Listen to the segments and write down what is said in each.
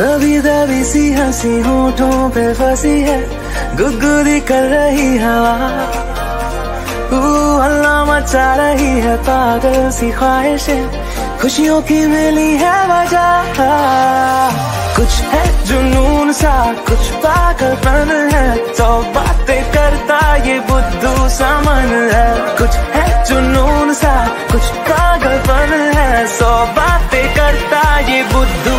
दबी दबी सी हँसी होठों पे फंसी है। गुदगुदी कर रही हवा। हल्ला मचा रही है पागल सी ख्वाहिशें। खुशियों की मिली है वजह। कुछ है जुनून सा, कुछ पागलपन है। तो बातें करता ये बुद्धू सामन है। कुछ है जुनून सा, कुछ पागलपन है। सौ बातें करता ये बुद्धू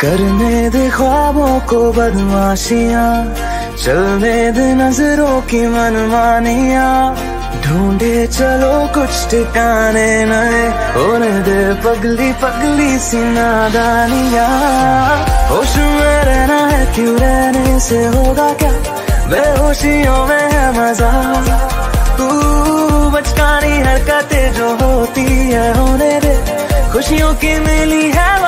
करने दे ख्वाबों को बदमाशियाँ, चलने दे नज़रों की मनमानिया। ढूंढे चलो कुछ ठिकाने नए, होने दे पगली पगली सी नादानिया। होश में रहना है क्यों रहने से होगा क्या? बेहोशियों में है मज़ा। तू बचकानी हरकतें जो होती है, होने दे। खुशियों की मिली है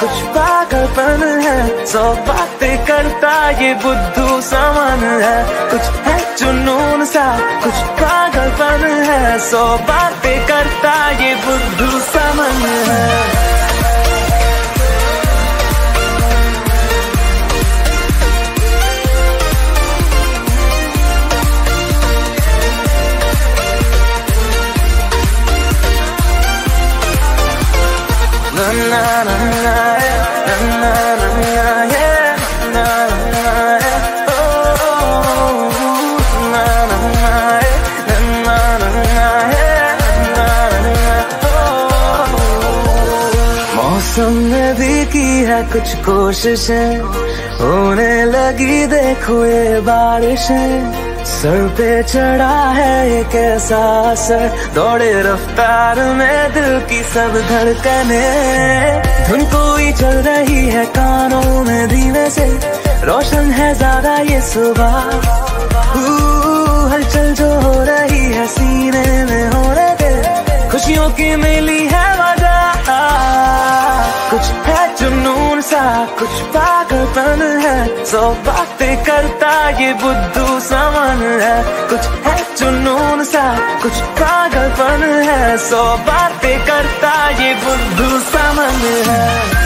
कुछ पागलपन है, सौ बातें करता ये बुद्धू समन है। कुछ है जुनून सा, कुछ पागलपन है, सौ बातें करता ये बुद्धू समन है। Oh मौसम ने भी की है कुछ कोशिशें। होने लगी देखो ये बारिशें। सर पे चढ़ा है एक ऐसा असर। दौड़े रफ्तार में दिल की सब धड़कने। धुन कोई चल रही है कानों में धीमे से। रोशन है ज़्यादा ये सुबह। हलचल जो हो रही है सीने में हो रहे खुशियों की मिली है कुछ पागलपन है, सौ बातें करता ये बुद्धू समन है। कुछ है चुनून सा, कुछ पागलपन है, सौ बातें करता ये बुद्धू समन है।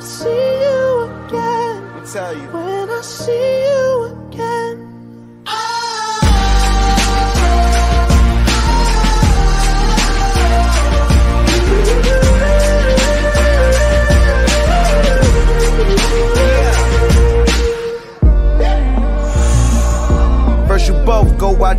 I see you again. Me tell you. When I see you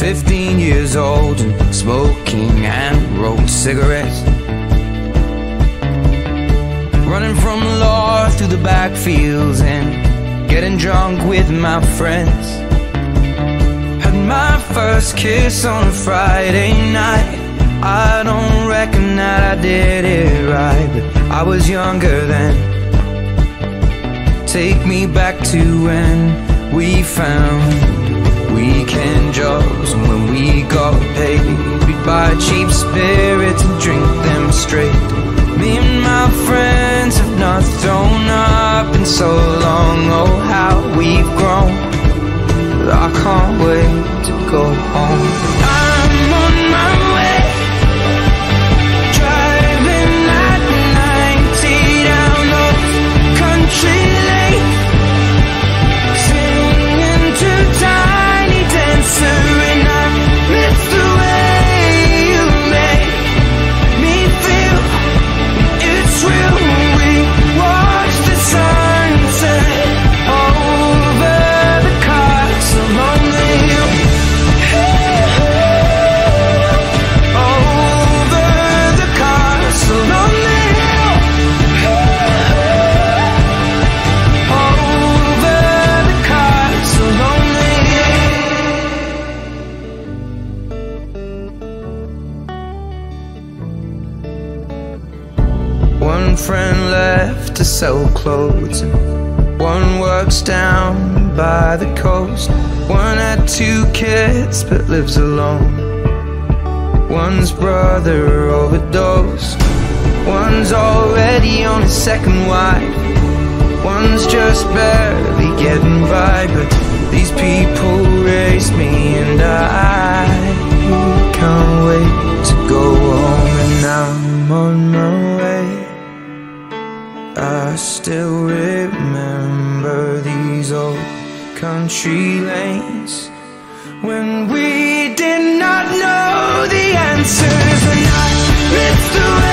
15 years old and smoking and rolled cigarettes. Running from the law through the backfields and getting drunk with my friends. Had my first kiss on a Friday night. I don't reckon that I did it right, but I was younger then. Take me back to when we found weekend jobs and when we got paid. We'd buy cheap spirits and drink them straight. Me and my friends have not thrown up in so long. Oh, how we've grown. But I can't wait to go home. To sell clothes. One works down by the coast. One had two kids but lives alone. One's brother overdosed. One's already on his second wife. One's just barely getting by, but these people raised me and I can't wait to go home and I'm on my still remember these old country lanes. When we did not know the answers and I ripped away